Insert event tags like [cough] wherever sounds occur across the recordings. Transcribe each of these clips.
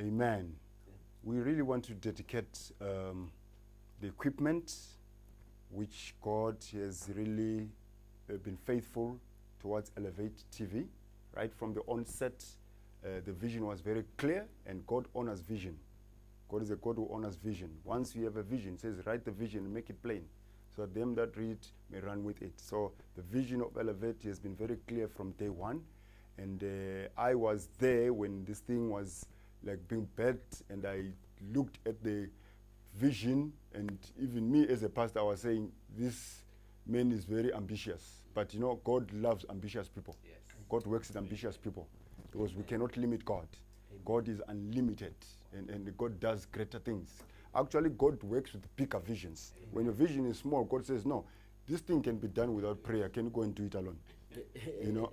Amen. We really want to dedicate um, the equipment which God has really uh, been faithful towards Elev8 TV. Right from the onset, uh, the vision was very clear, and God honors vision. God is a God who honors vision. Once you have a vision, says, write the vision and make it plain, so that them that read may run with it. So the vision of Elev8 has been very clear from day one, and uh, I was there when this thing was like being built, and I looked at the vision, and even me as a pastor, I was saying, this man is very ambitious. But you know, God loves ambitious people. Yes. God works with ambitious people because we cannot limit God. God is unlimited and, and God does greater things. Actually, God works with bigger visions. When your vision is small, God says, No, this thing can be done without prayer. Can you go and do it alone? [laughs] you know?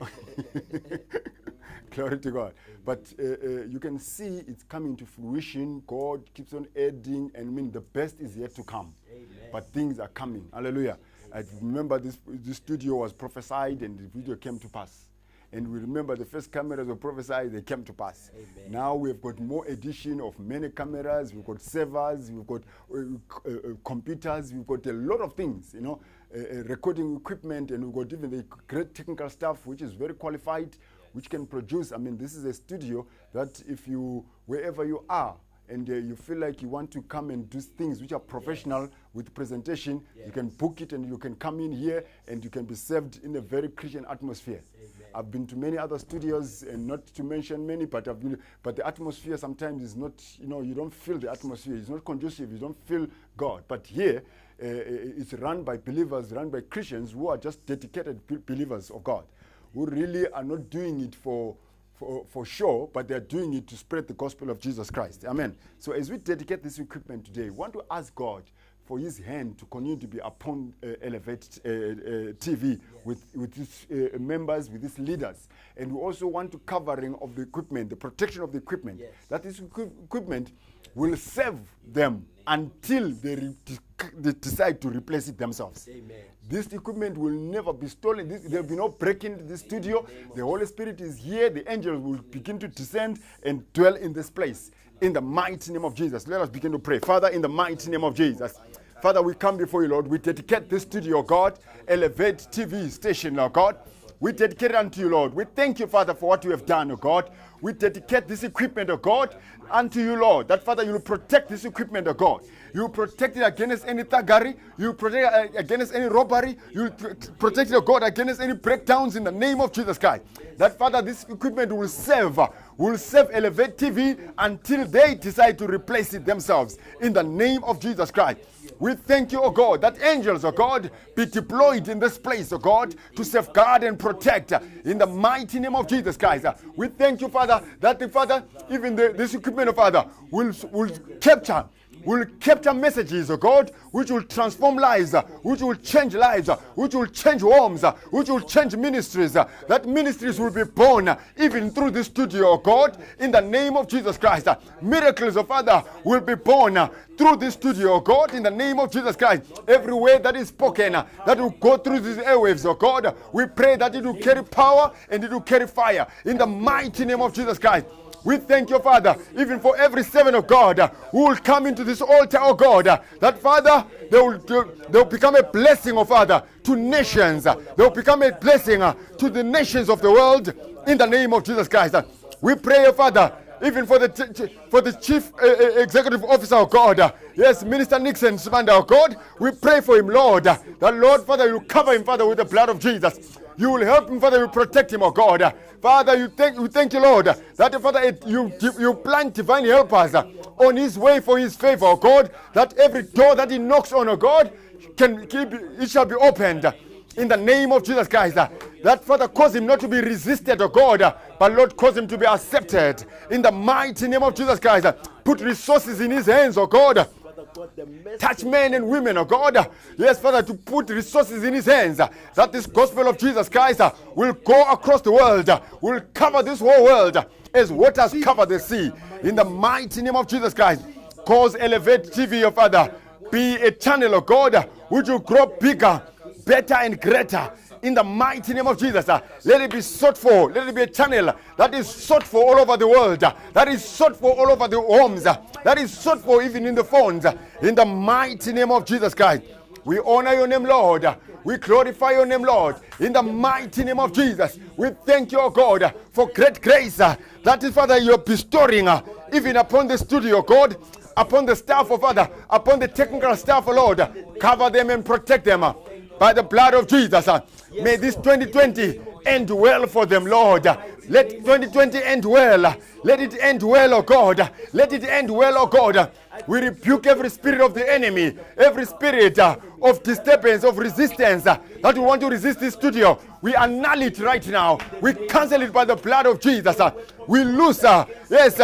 [laughs] [laughs] Glory to God. But uh, uh, you can see it's coming to fruition. God keeps on adding, and I mean, the best is yet to come. Amen. But things are coming. Hallelujah. I remember this, this studio was prophesied, and the video came to pass. And we remember the first cameras were prophesied, they came to pass. Amen. Now we've got more addition of many cameras, we've got servers, we've got uh, uh, uh, computers, we've got a lot of things, you know, uh, uh, recording equipment, and we've got even the great technical staff, which is very qualified, which can produce. I mean, this is a studio that if you, wherever you are, and uh, you feel like you want to come and do things which are professional with presentation, you can book it and you can come in here and you can be served in a very Christian atmosphere. I've been to many other studios, and not to mention many, but I've been, but the atmosphere sometimes is not, you know, you don't feel the atmosphere. It's not conducive. You don't feel God. But here, uh, it's run by believers, run by Christians who are just dedicated be- believers of God, who really are not doing it for. For, for sure, but they're doing it to spread the gospel of Jesus Christ. Amen. So, as we dedicate this equipment today, we want to ask God for his hand to continue to be upon uh, Elev8 uh, uh, TV with, with its uh, members, with its leaders. And we also want to covering of the equipment, the protection of the equipment. Yes. That this equi- equipment will serve them until they, re- they decide to replace it themselves. Amen. This equipment will never be stolen. This, There will be no break into the studio. The Holy Spirit is here. The angels will begin to descend and dwell in this place. In the mighty name of Jesus. Let us begin to pray. Father, in the mighty name of Jesus. Father, we come before you, Lord. We dedicate this studio, God. Elev8 TV station, Lord God. We dedicate it unto you, Lord. We thank you, Father, for what you have done, oh God. We dedicate this equipment, oh God, unto you, Lord. That, Father, you will protect this equipment, oh God. You protect it against any thuggery. You protect it against any robbery. You pr- protect it, oh God, against any breakdowns in the name of Jesus Christ. That, Father, this equipment will serve, uh, will serve Elev8 TV until they decide to replace it themselves. In the name of Jesus Christ. We thank you, O God, that angels, O God, be deployed in this place, O God, to safeguard and protect in the mighty name of Jesus Christ. We thank you, Father, that the Father, even the, this equipment, of Father, will, will capture will capture messages, oh God, which will transform lives, which will change lives, which will change homes, which will change ministries. That ministries will be born even through this studio, oh God, in the name of Jesus Christ. Miracles, oh Father, will be born through this studio, oh God, in the name of Jesus Christ. Every word that is spoken, that will go through these airwaves, oh God, we pray that it will carry power and it will carry fire in the mighty name of Jesus Christ. We thank you, Father, even for every servant of God uh, who will come into this altar, oh God, uh, that Father, they will, they will become a blessing, oh Father, to nations. uh, They will become a blessing to the nations of the world in the name of Jesus Christ. We pray, oh Father, even for the for the chief executive officer of God, yes, Minister Nixon Smanda, oh God, we pray for him, Lord, that Lord, Father, you cover him, Father, with the blood of Jesus. You will help him, Father. You protect him, oh God. Father, you thank you, thank you, Lord, that Father, it, you you plant divine helpers uh, on his way for his favor, oh God. That every door that he knocks on, oh God, can keep it shall be opened. in the name of Jesus Christ. That Father cause him not to be resisted, oh God, but Lord cause him to be accepted in the mighty name of Jesus Christ. Put resources in his hands, oh God. Touch men and women, oh God. Yes, Father, to put resources in his hands. That this gospel of Jesus Christ will go across the world, will cover this whole world as waters cover the sea. In the mighty name of Jesus Christ. Cause Elev8 TV, oh Father, be a channel, oh God, which will grow bigger, better, and greater. In the mighty name of Jesus. uh, Let it be sought for. Let it be a channel that is sought for all over the world. uh, That is sought for all over the homes. uh, That is sought for even in the phones. uh, In the mighty name of Jesus Christ. We honor your name, Lord. We glorify your name, Lord. In the mighty name of Jesus. We thank you, God, for great grace. uh, That is, Father, you're bestowing uh, even upon the studio, God, upon the staff, of Father, upon the technical staff, Lord. Cover them and protect them uh, by the blood of Jesus. May this 2020 end well for them, Lord. Let 2020 end well. Let it end well, oh God. Let it end well, oh God. We rebuke every spirit of the enemy, every spirit uh, of disturbance, of resistance uh, that we want to resist this studio. We annul it right now. We cancel it by the blood of Jesus. We lose, uh, yes,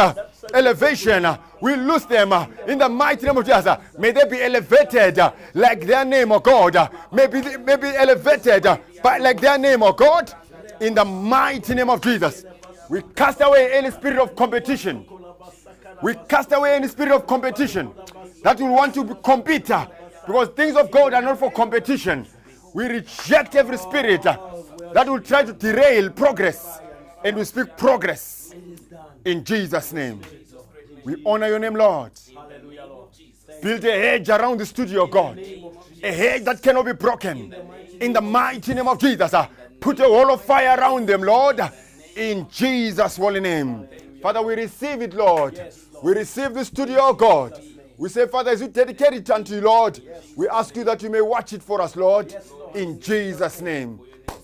elevation. We lose them uh, in the mighty name of Jesus. uh. May they be elevated uh, like their name, oh God. May, be, may be elevated by like their name, oh God. In the mighty name of Jesus. We cast away any spirit of competition. We cast away any spirit of competition that will want to compete because things of God are not for competition. We reject every spirit that will try to derail progress and we speak progress in Jesus' name. We honor your name, Lord. Build a hedge around the studio, God. A hedge that cannot be broken. In the mighty name of Jesus. uh, Put a wall of fire around them, Lord. In Jesus' holy name. Father, we receive it, Lord. We receive the studio, God. We say, Father, as we dedicate it unto you, Lord, we ask you that you may watch it for us, Lord. In Jesus' name.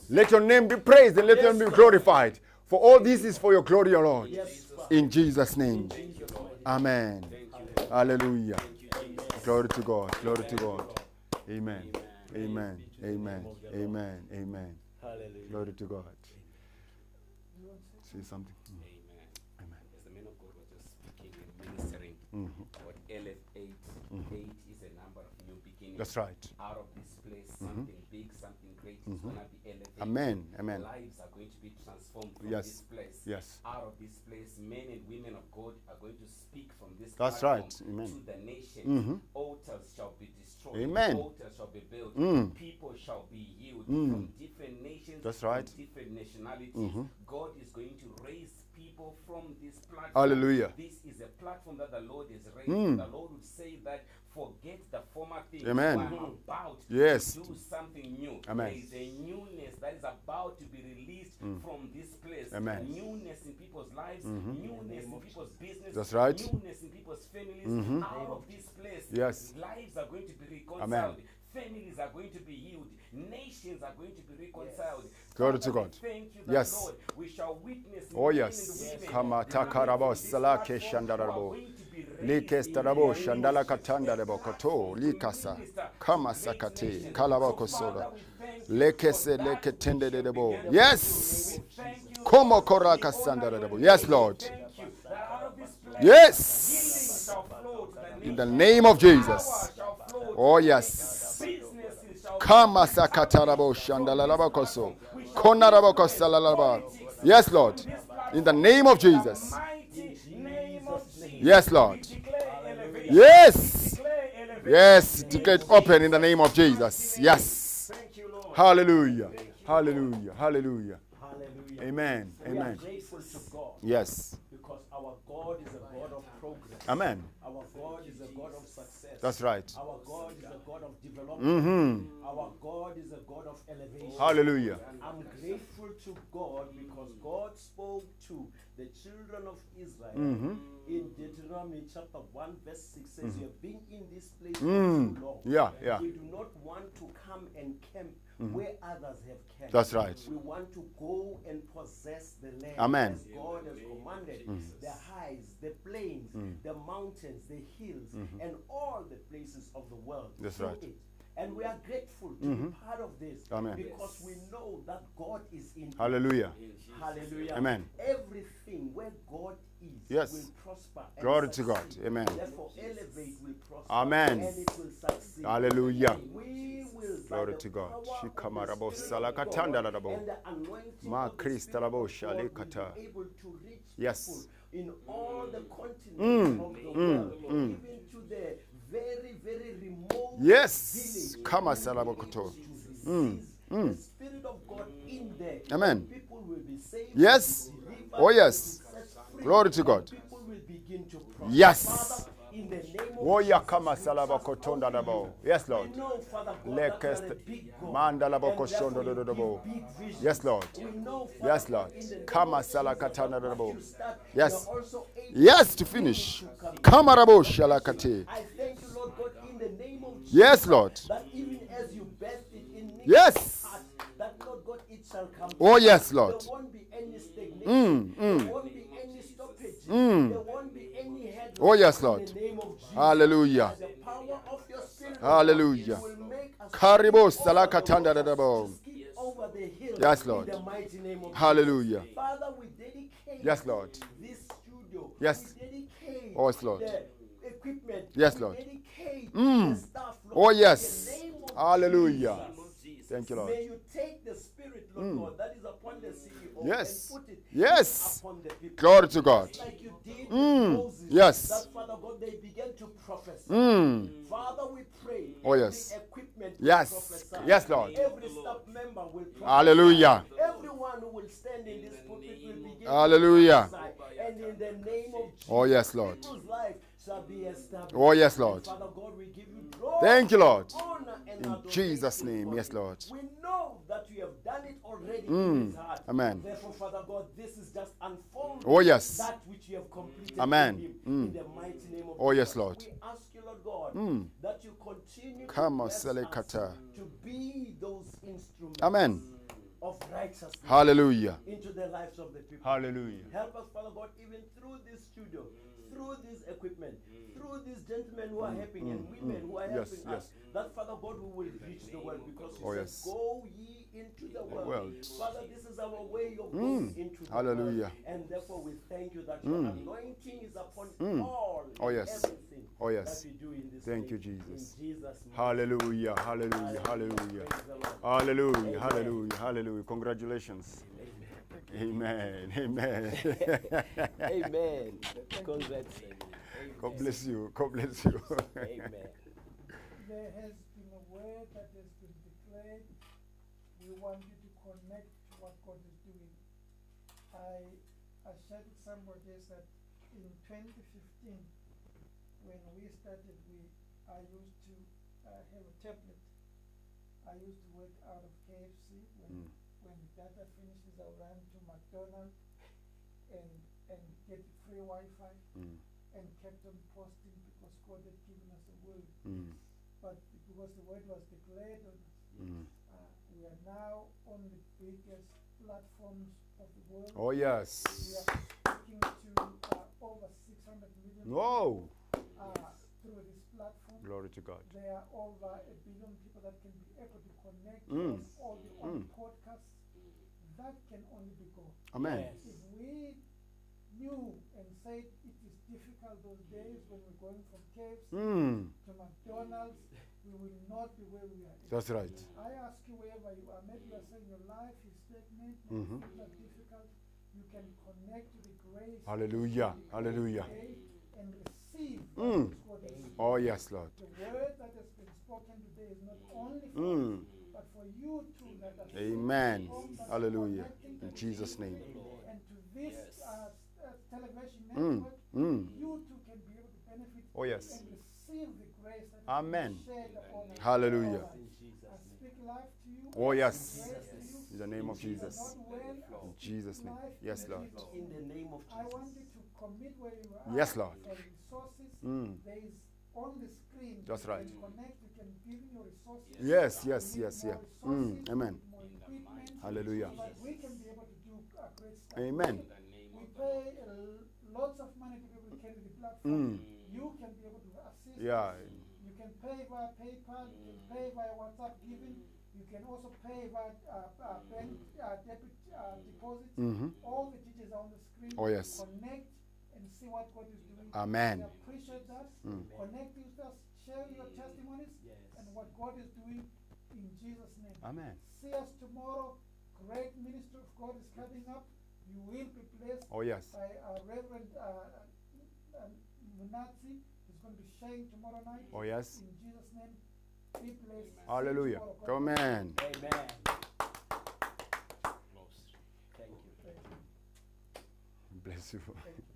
Let your name be praised and let your name be glorified. For all this is for your glory, O Lord. In Jesus' name. Amen. Hallelujah. Glory to God. Glory to God. Amen. Amen. Amen. Amen. Amen. Hallelujah. Glory to God. Say something. Amen. Amen. As the man of God was just speaking and ministering mm-hmm. about Elev8, mm-hmm. 8 is a number of new beginnings. That's right. Out of this place, mm-hmm. something big, something great is going to be Elev8. Amen. Amen. Lives are going to be transformed from Yes. this place. Yes. Out of this place, men and women of God are going to speak from this That's right. Amen. to the nation. Altars shall be destroyed. Amen. Altars shall be built. Mm. People shall be healed Mm. from different nations. That's right. different nationalities. Mhm. God is going to raise people from this platform. Hallelujah. This is a platform that the Lord is raising. Mm. The Lord would say that forget the former things. Amen. I'm about Yes. to do something new. Amen. There is a newness that is about to be released from this place. Amen. Newness in people's lives. Newness in people's business. That's right. Newness in people's families. Mhm. Out of this place, Yes. lives are going to be reconciled. Amen. Families are going to be healed. Nations are going to be reconciled. Glory to God. Thank you, Yes. Lord, we shall witness Oh, men yes. and women Kama that are takarabo going to this salake platform who are shandarabo. going to be raised Likestarabo shandala their katanda ministry. koto likasa kama sakate nations. kalabako So, soda Father, we thank you lekese for that leketende which you rebo. began. Yes. We thank you, Komo Lord. koraka We sanda honor your rebo. name. Yes, Lord. Thank you that out of this place, Yes. healing shall flow to the In the name of Jesus. Power shall flow to Oh, yes. Nations. Businesses shall Kama sakatarabo shandalalaba koso. Yes, Lord. In the name of Jesus. Mighty name of Jesus. Yes, Lord. Yes. Yes. Declare it open in the name of Jesus. Yes. Thank you, Lord. Hallelujah. Hallelujah. Hallelujah. Hallelujah. Amen. Amen. grateful to God Yes. Our God is a God of progress. Amen. Our God is a God of success. That's right. Our God is a God of development. Mm-hmm. Our God is a God of elevation. Hallelujah. I'm grateful to God because God spoke to the children of Israel Mm-hmm. in Deuteronomy chapter 1, verse 6 says, You have been in this place Mm. for too long. Yeah, yeah. We do not want to come and camp Mm-hmm. where others have camped. That's right. We want to go and possess the land Amen. as God has commanded. Mm. The heights, the plains, mm. the mountains, the hills, mm-hmm. and all the places of the world. That's right. it. And we are grateful to be part of this Amen. because we know that God is in it. Hallelujah. Hallelujah. Amen. Everything where God is Yes. will prosper. and Glory to God. Amen. Therefore, Elev8 will prosper. Amen. And it will succeed. Hallelujah. We will Glory to God. power of the Shikamarabo salakatanda God and the anointing Ma of the Christ Spirit of rabo God shalikata. able to reach Yes. people in all the continents Mm, of the mm, world, mm. even to the very, very remote Yes. Kama will salabokoto. Mm. Mm. Spirit of God in there. Amen. People will be saved. Yes. Oh, yes. will be set free, Glory to God. People will begin to prosper. Yes. In the name of Woya kama salaba kotonda dabo. Yes, Lord. We know, Father God, that you are Lekest- a big God. Mandala boko and therefore shondo you do do give bo. big visions. Yes, Lord. We know, Father Yes, Lord. in the name Kama of sala Jesus, katana that do what bo. you Yes, Lord. That even as you birthed it in me, Yes. heart, that Lord God, it shall come. Oh, yes. Lord. There won't be any stagnation. Mm, mm. There won't be any stoppage. Mm. There won't be any headwind. Oh, yes, In Lord. the name of Jesus. Hallelujah. The power of your spirit, Hallelujah. you will make us Karibo skip over the salakatanda dadabo. over the hills Yes, Lord. In the mighty name of Hallelujah. Father, we dedicate Yes, Lord. this studio. Yes. We dedicate Oh, yes, Lord. the equipment. Yes, We Lord. dedicate Mm. The staff, Lord, Oh, yes. the name of Hallelujah. Jesus. Thank you, Lord. May you take the spirit, Lord God, that is upon the CEO Yes. and put it Yes. upon the people. Glory to God. Just like you did Mm. Moses. Yes. That Father God, they began to prophesy. Mm. Father, we pray. Oh, yes. Equipment Yes. Yes, Lord. Every staff member will prophesy. Hallelujah. Everyone who will stand in this pulpit will begin Hallelujah. And in the name of Jesus, Oh, yes, Lord. people's life shall be established. Oh, yes, Lord. Father God, we give you. Thank you, Lord. In Jesus' name, yes. Lord. We know that you have done it already Mm. in his heart. Amen. Therefore, Father God, this is just unfolding Oh, yes. that which you have completed Amen. Mm. In the mighty name of Oh, yes, Lord. We ask you, Lord God, Mm. that you continue Kama to us to be those instruments Amen. Of righteousness Hallelujah. into the lives of the people. Hallelujah. Help us, Father God, even through this studio, mm. through this equipment, mm. through these gentlemen who are mm, helping and women who are Mm, Yes, helping yes. us, that Father God, we will reach the world oh, because you Oh, said, yes. Go ye into the world. world. Father, this is our way of going Mm. into the Hallelujah. world. And therefore, we thank you that your Mm. anointing is upon Mm. all Oh, yes. everything Oh, yes. that we do in this Thank you. Jesus. In Jesus' name. Hallelujah. Hallelujah. Hallelujah. Praise the Lord. Hallelujah. Amen. Hallelujah. Hallelujah. Congratulations. Amen. Amen. Amen. [laughs] Congrats. God bless you. God bless you. Amen. [laughs] There has been a word that has been declared. We want you to connect to what God is doing. I, I shared with somebody else that in 2015, when we started, we, I used to uh, have a tablet. I used to work out of KFC. When, Mm. when data finishes, I ran to McDonald's and, and get free Wi-Fi Mm, and kept on posting because God had given us a word mm, but because the word was declared on us, mm. uh, we are now on the biggest platforms of the world. Oh, yes. We are speaking to uh, over 600 million No. uh, through this platform. Glory to God. There are over a billion people that can be able to connect Mm. to all the on podcasts. That can only be God. Amen. If we knew and said it is difficult those days when we're going from KFC Mm, to McDonald's, we will not be where we are. that's right. I ask you wherever you are, maybe you are saying your life is stagnant, Mhm. things difficult, you can connect to the grace. Hallelujah. the Hallelujah. day And receive Mm. what God has given. Oh, yes, Lord. The word that has been spoken today is not only for Mm. us, but for you too that are Amen. home, Hallelujah. In Jesus' TV name. And to this uh, uh, television Mm, network, mm. you too can be able to benefit Oh, yes. and receive the grace that Amen. is shared upon us. Hallelujah. All right. I speak life to you. Oh, yes. grace to you. In the name of If you are Jesus. not well, I In Jesus' name. Yes, Lord. In the name of I want Jesus. you to commit where you are. Yes, Lord. And resources. Mm. There is on the screen. That's right. Can connect. You can give in your resources. Yes, yes, yes, yeah. resources, Mm, amen. Hallelujah. So that we can be able to do great stuff. Amen. We pay uh, lots of money to be able to carry the platform. Mm. You can be able to assist. Yeah. Us. You can pay via PayPal. You can pay via WhatsApp giving. You can also pay via uh, uh, bank uh, debit uh, deposit. Mhm. All the details are on the screen. Oh, yes. Connect and see what God is doing. Amen. We appreciate that. Mm. Connect with us. Share your testimonies and what God is doing in Jesus' name. Amen. See us tomorrow. Great ministry of God is coming up. You will be blessed Oh, yes. by uh, Reverend uh, uh, Munazi. He's going to be sharing tomorrow night. Oh, yes. In Jesus' name. Be blessed. Hallelujah. Come on. Amen. Close. Thank you. Bless you. Thank you.